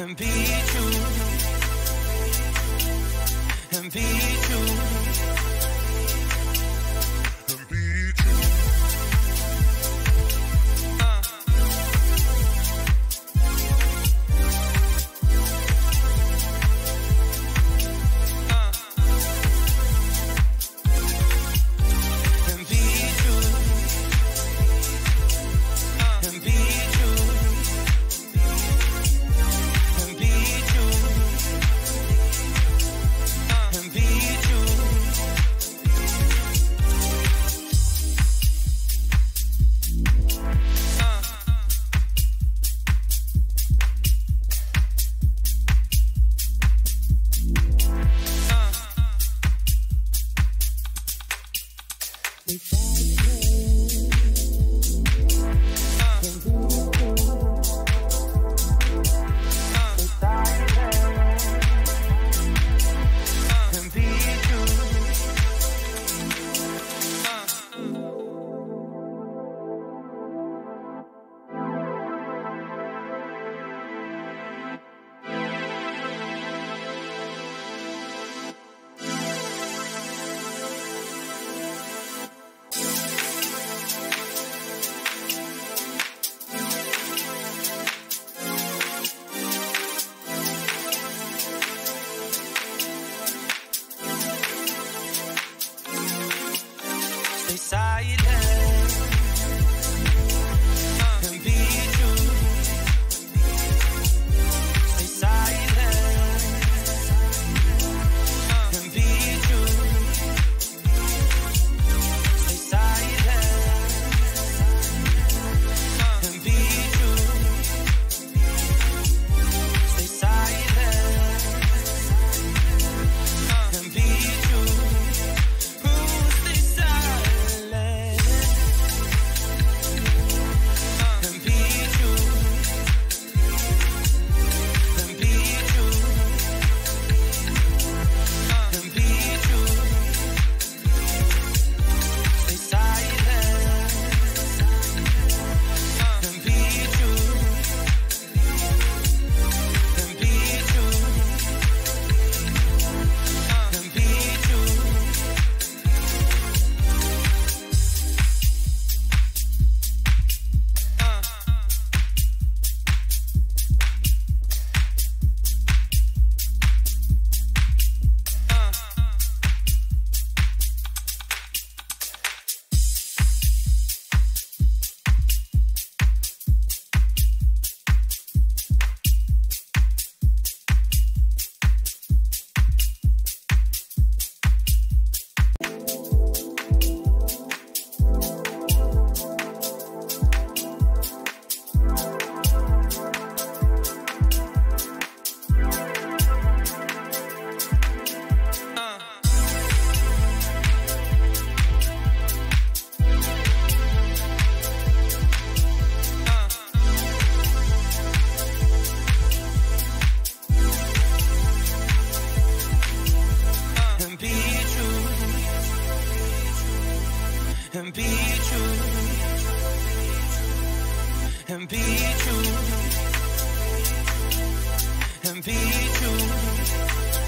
and be true. And be true. We fight. and be true. And be true.